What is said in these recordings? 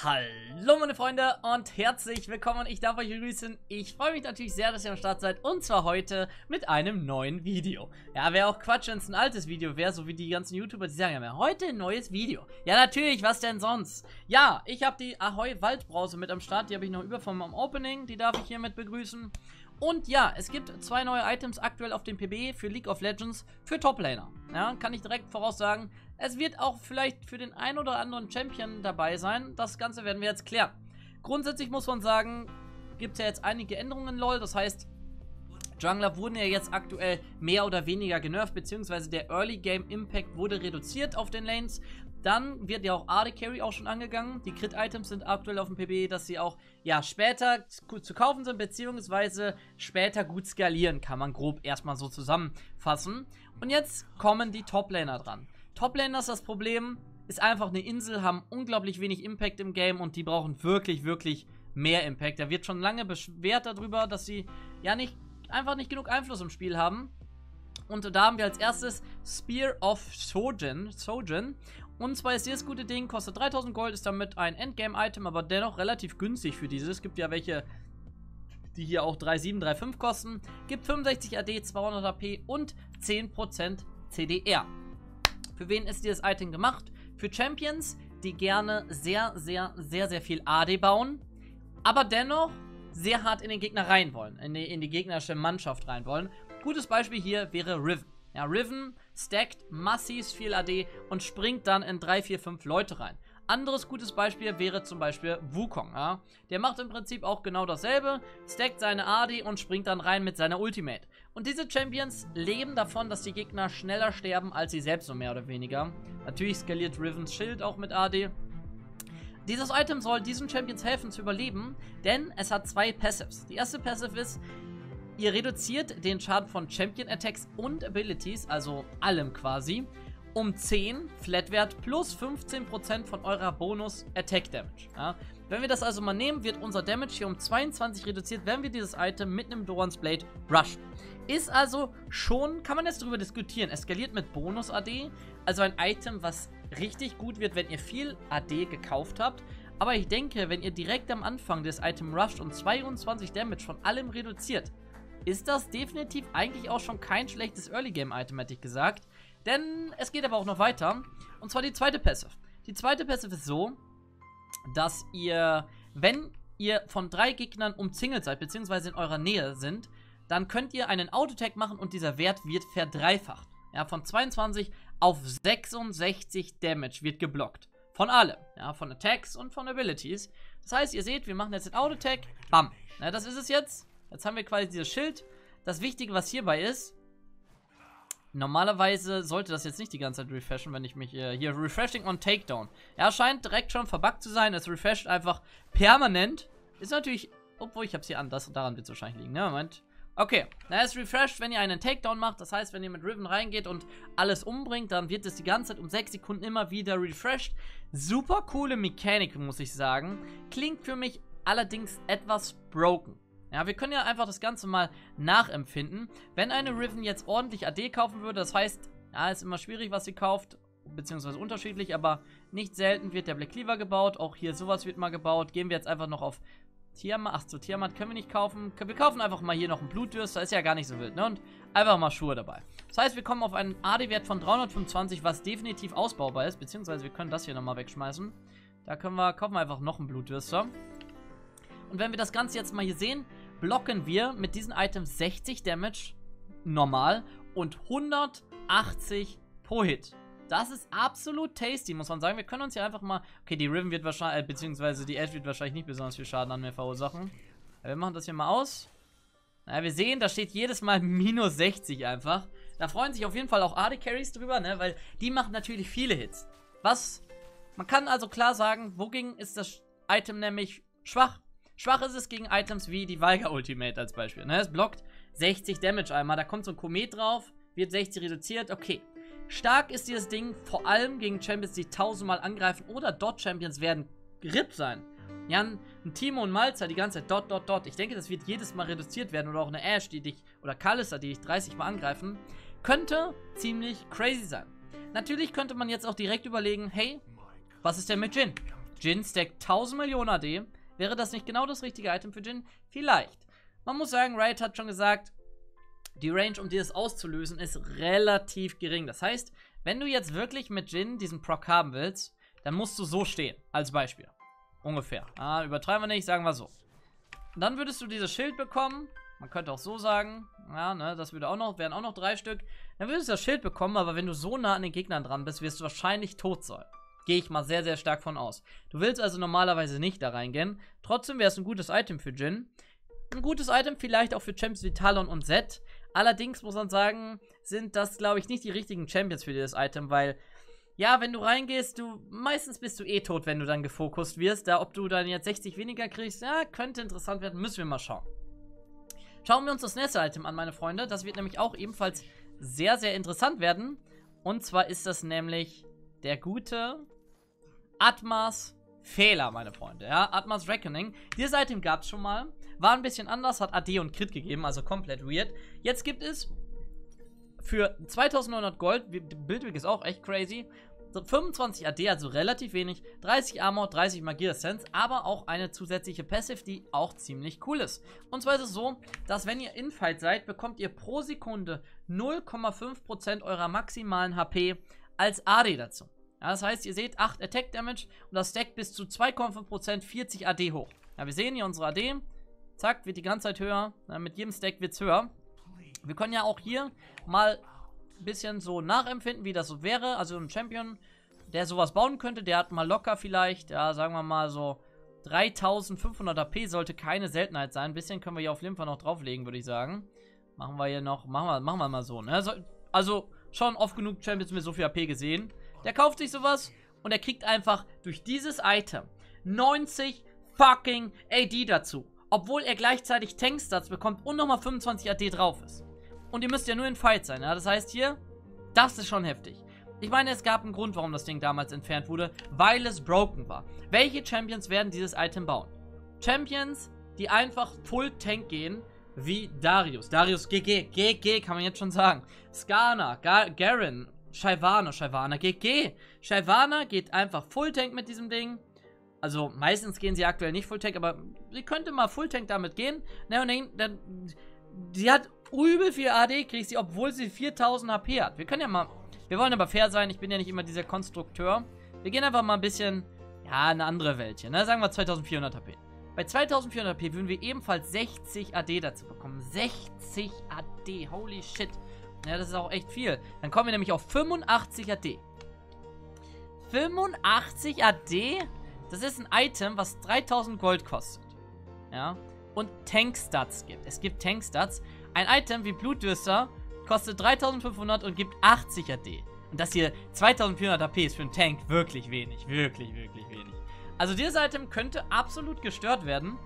Hallo meine Freunde und herzlich willkommen ich darf euch begrüßen. Ich freue mich natürlich sehr, dass ihr am Start seid und zwar heute mit einem neuen Video. Ja, wäre auch Quatsch, wenn es ein altes Video wäre, so wie die ganzen YouTuber, die sagen ja, heute ein neues Video. Ja, natürlich, was denn sonst? Ja, ich habe die Ahoi Waldbrause mit am Start, die habe ich noch über vom Opening, die darf ich hiermit begrüßen. Und ja, es gibt zwei neue Items aktuell auf dem PB für League of Legends für Toplaner. Ja, kann ich direkt voraussagen. Es wird auch vielleicht für den einen oder anderen Champion dabei sein. Das Ganze werden wir jetzt klären. Grundsätzlich muss man sagen, gibt es ja jetzt einige Änderungen in LoL. Das heißt, Jungler wurden ja jetzt aktuell mehr oder weniger genervt, beziehungsweise der Early Game Impact wurde reduziert auf den Lanes. Dann wird ja auch AD Carry auch schon angegangen. Die Crit-Items sind aktuell auf dem PB, dass sie auch ja später gut zu kaufen sind, beziehungsweise später gut skalieren, kann man grob erstmal so zusammenfassen. Und jetzt kommen die Top-Laner dran. Top-Laner ist das Problem, ist einfach eine Insel, haben unglaublich wenig Impact im Game und die brauchen wirklich, wirklich mehr Impact. Da wird schon lange beschwert darüber, dass sie ja nicht einfach nicht genug Einfluss im Spiel haben. Und da haben wir als erstes Spear of Sojin. Sojin. Und zwar ist dieses gute Ding, kostet 3000 Gold, ist damit ein Endgame-Item, aber dennoch relativ günstig für dieses. Es gibt ja welche, die hier auch 3,7, 3,5 kosten. Gibt 65 AD, 200 AP und 10% CDR. Für wen ist dieses Item gemacht? Für Champions, die gerne sehr, sehr, sehr, sehr viel AD bauen, aber dennoch sehr hart in den Gegner rein wollen, in die, in die gegnerische Mannschaft rein wollen. Gutes Beispiel hier wäre Riven. Ja, Riven stackt massiv viel AD und springt dann in 3, 4, 5 Leute rein. Anderes gutes Beispiel wäre zum Beispiel Wukong. Ja? Der macht im Prinzip auch genau dasselbe, stackt seine AD und springt dann rein mit seiner Ultimate. Und diese Champions leben davon, dass die Gegner schneller sterben als sie selbst, so mehr oder weniger. Natürlich skaliert Rivens Schild auch mit AD. Dieses Item soll diesen Champions helfen zu überleben, denn es hat zwei Passives. Die erste Passive ist, ihr reduziert den Schaden von Champion Attacks und Abilities, also allem quasi, um 10 Flatwert plus 15% von eurer Bonus Attack Damage. Ja? Wenn wir das also mal nehmen, wird unser Damage hier um 22 reduziert, wenn wir dieses Item mit einem Doran's Blade rushen. Ist also schon, kann man jetzt darüber diskutieren, eskaliert mit Bonus AD, also ein Item, was richtig gut wird, wenn ihr viel AD gekauft habt. Aber ich denke, wenn ihr direkt am Anfang des Item rusht und 22 Damage von allem reduziert, ist das definitiv eigentlich auch schon kein schlechtes Early Game Item, hätte ich gesagt. Denn es geht aber auch noch weiter. Und zwar die zweite Passive. Die zweite Passive ist so, dass ihr, wenn ihr von drei Gegnern umzingelt seid, beziehungsweise in eurer Nähe sind, dann könnt ihr einen Autotag machen und dieser Wert wird verdreifacht. Ja, von 22 auf 66 Damage wird geblockt. Von allem. Ja, von Attacks und von Abilities. Das heißt, ihr seht, wir machen jetzt den Autotag. Bam. Ja, das ist es jetzt. Jetzt haben wir quasi dieses Schild. Das Wichtige, was hierbei ist, Normalerweise sollte das jetzt nicht die ganze Zeit refreshen, wenn ich mich äh, hier Refreshing on Takedown. Er scheint direkt schon verbuggt zu sein. Es refresht einfach permanent. Ist natürlich, obwohl ich hab's hier an, das, daran wird es wahrscheinlich liegen. Ne, Moment. Okay, na, es refresht, wenn ihr einen Takedown macht. Das heißt, wenn ihr mit Riven reingeht und alles umbringt, dann wird es die ganze Zeit um 6 Sekunden immer wieder refreshed. Super coole Mechanik, muss ich sagen. Klingt für mich allerdings etwas broken. Ja, wir können ja einfach das Ganze mal nachempfinden. Wenn eine Riven jetzt ordentlich AD kaufen würde, das heißt, ja, ist immer schwierig, was sie kauft, beziehungsweise unterschiedlich, aber nicht selten wird der Black Cleaver gebaut. Auch hier sowas wird mal gebaut. Gehen wir jetzt einfach noch auf Tiamat. Ach so, Tiamat können wir nicht kaufen. Wir kaufen einfach mal hier noch einen Blutdürster, ist ja gar nicht so wild, ne? Und einfach mal Schuhe dabei. Das heißt, wir kommen auf einen AD-Wert von 325, was definitiv ausbaubar ist, beziehungsweise wir können das hier nochmal wegschmeißen. Da können wir, kaufen wir einfach noch einen Blutdürster. Und wenn wir das Ganze jetzt mal hier sehen, blocken wir mit diesen Items 60 Damage normal und 180 pro Hit. Das ist absolut tasty, muss man sagen. Wir können uns hier einfach mal... Okay, die Riven wird wahrscheinlich, äh, beziehungsweise die Edge wird wahrscheinlich nicht besonders viel Schaden an mir verursachen. Wir machen das hier mal aus. Naja, wir sehen, da steht jedes Mal minus 60 einfach. Da freuen sich auf jeden Fall auch AD-Carries drüber, ne? Weil die machen natürlich viele Hits. Was... Man kann also klar sagen, wogegen ist das Item nämlich schwach? Schwach ist es gegen Items wie die Valga Ultimate als Beispiel. Ne? Es blockt 60 Damage einmal. Da kommt so ein Komet drauf, wird 60 reduziert. Okay. Stark ist dieses Ding vor allem gegen Champions, die tausendmal angreifen oder Dot-Champions werden RIP sein. Ja, ein Timo und Malzer die ganze Zeit Dot, Dot, Dot. Ich denke, das wird jedes Mal reduziert werden. Oder auch eine Ash, die dich, oder Kalista, die dich 30 Mal angreifen. Könnte ziemlich crazy sein. Natürlich könnte man jetzt auch direkt überlegen, hey, was ist denn mit Jin? Jin stackt 1000 Millionen AD. Wäre das nicht genau das richtige Item für Jin? Vielleicht. Man muss sagen, Riot hat schon gesagt, die Range, um dieses auszulösen, ist relativ gering. Das heißt, wenn du jetzt wirklich mit Jin diesen Proc haben willst, dann musst du so stehen, als Beispiel. Ungefähr. Ah, übertreiben wir nicht, sagen wir so. Und dann würdest du dieses Schild bekommen. Man könnte auch so sagen. Ja, ne, das würde auch noch, wären auch noch drei Stück. Dann würdest du das Schild bekommen, aber wenn du so nah an den Gegnern dran bist, wirst du wahrscheinlich tot sein. Gehe ich mal sehr, sehr stark von aus. Du willst also normalerweise nicht da reingehen. Trotzdem wäre es ein gutes Item für Jin. Ein gutes Item vielleicht auch für Champs wie Talon und Zed. Allerdings muss man sagen, sind das, glaube ich, nicht die richtigen Champions für dieses Item, weil ja, wenn du reingehst, du meistens bist du eh tot, wenn du dann gefokust wirst. Da, ob du dann jetzt 60 weniger kriegst, ja, könnte interessant werden, müssen wir mal schauen. Schauen wir uns das nächste Item an, meine Freunde. Das wird nämlich auch ebenfalls sehr, sehr interessant werden. Und zwar ist das nämlich der gute Atmas Fehler, meine Freunde. Ja, Atmas Reckoning. Dieses Item gab es schon mal. War ein bisschen anders, hat AD und Crit gegeben, also komplett weird. Jetzt gibt es für 2900 Gold, Bildweg ist auch echt crazy, 25 AD, also relativ wenig, 30 Armor, 30 Magie Sense, aber auch eine zusätzliche Passive, die auch ziemlich cool ist. Und zwar ist es so, dass wenn ihr Infight seid, bekommt ihr pro Sekunde 0,5% eurer maximalen HP als AD dazu. Ja, das heißt, ihr seht 8 Attack Damage und das stackt bis zu 2,5% 40 AD hoch. Ja, wir sehen hier unsere AD. Zack, wird die ganze Zeit höher. Ja, mit jedem Stack wird es höher. Wir können ja auch hier mal ein bisschen so nachempfinden, wie das so wäre. Also ein Champion, der sowas bauen könnte, der hat mal locker vielleicht, ja, sagen wir mal so 3500 AP sollte keine Seltenheit sein. Ein bisschen können wir hier auf jeden Fall noch drauflegen, würde ich sagen. Machen wir hier noch, machen wir, machen wir mal so, ne? So, also schon oft genug Champions mit so viel AP gesehen. Der kauft sich sowas und er kriegt einfach durch dieses Item 90 fucking AD dazu. Obwohl er gleichzeitig Tankstats bekommt und nochmal 25 AD drauf ist. Und ihr müsst ja nur in Fight sein, ja? Das heißt hier, das ist schon heftig. Ich meine, es gab einen Grund, warum das Ding damals entfernt wurde, weil es broken war. Welche Champions werden dieses Item bauen? Champions, die einfach Full Tank gehen, wie Darius. Darius GG, GG kann man jetzt schon sagen. Skana, Gar Garen, Shyvana, Shyvana GG. Shyvana geht einfach Full Tank mit diesem Ding. Also meistens gehen sie aktuell nicht Full Tank, aber sie könnte mal Full Tank damit gehen. Ne, und dann, dann, sie hat übel viel AD, kriegt sie, obwohl sie 4000 HP hat. Wir können ja mal, wir wollen aber fair sein, ich bin ja nicht immer dieser Konstrukteur. Wir gehen einfach mal ein bisschen, ja, eine andere Welt hier, ne? Sagen wir 2400 HP. Bei 2400 HP würden wir ebenfalls 60 AD dazu bekommen. 60 AD, holy shit. Ja, das ist auch echt viel. Dann kommen wir nämlich auf 85 AD. 85 AD? Das ist ein Item, was 3000 Gold kostet. Ja. Und Tank-Stats gibt. Es gibt Tank-Stats. Ein Item wie Blutdürster kostet 3500 und gibt 80 AD. Und das hier 2400 AP ist für einen Tank wirklich wenig. Wirklich, wirklich wenig. Also dieses Item könnte absolut gestört werden.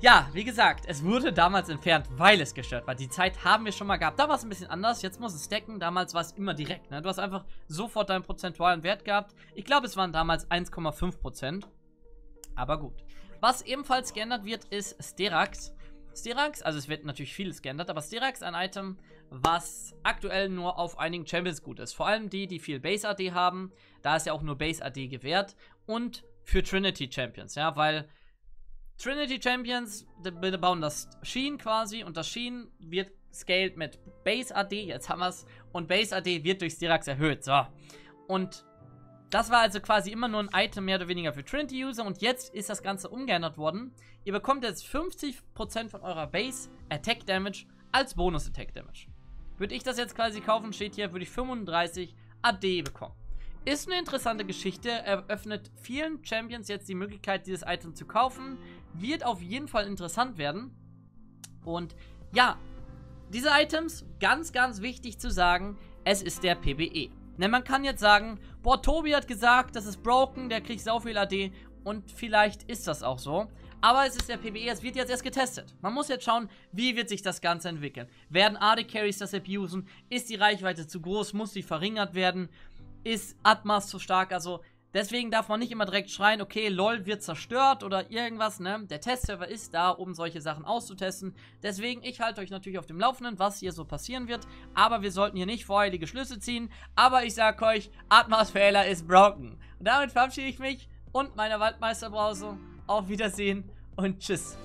Ja, wie gesagt, es wurde damals entfernt, weil es gestört war. Die Zeit haben wir schon mal gehabt. Da war es ein bisschen anders. Jetzt muss es stacken. Damals war es immer direkt. Ne? Du hast einfach sofort deinen prozentualen Wert gehabt. Ich glaube, es waren damals 1,5%. Aber gut. Was ebenfalls geändert wird, ist Sterax. Sterax, also es wird natürlich vieles geändert, aber Sterax ein Item, was aktuell nur auf einigen Champions gut ist. Vor allem die, die viel Base AD haben. Da ist ja auch nur Base AD gewährt. Und für Trinity Champions, ja, weil Trinity Champions bauen das Sheen quasi und das Sheen wird scaled mit Base AD, jetzt haben wir es, und Base AD wird durch Stirax erhöht, so. Und das war also quasi immer nur ein Item mehr oder weniger für Trinity-User und jetzt ist das Ganze umgeändert worden. Ihr bekommt jetzt 50% von eurer Base Attack Damage als Bonus Attack Damage. Würde ich das jetzt quasi kaufen, steht hier, würde ich 35 AD bekommen. Ist eine interessante Geschichte, eröffnet vielen Champions jetzt die Möglichkeit, dieses Item zu kaufen. Wird auf jeden Fall interessant werden. Und ja, diese Items, ganz, ganz wichtig zu sagen, es ist der PBE. Denn man kann jetzt sagen, boah, Tobi hat gesagt, das ist broken, der kriegt sau viel AD. Und vielleicht ist das auch so. Aber es ist der PBE, es wird jetzt erst getestet. Man muss jetzt schauen, wie wird sich das Ganze entwickeln. Werden AD-Carries das abusen? Ist die Reichweite zu groß? Muss sie verringert werden? Ist Atmas zu stark. Also deswegen darf man nicht immer direkt schreien, okay, LOL wird zerstört oder irgendwas, ne? Der Testserver ist da, um solche Sachen auszutesten. Deswegen, ich halte euch natürlich auf dem Laufenden, was hier so passieren wird. Aber wir sollten hier nicht voreilige Schlüsse ziehen. Aber ich sag euch, Atmas Fehler ist broken. Und damit verabschiede ich mich und meiner Waldmeisterbrause. Auf Wiedersehen und tschüss.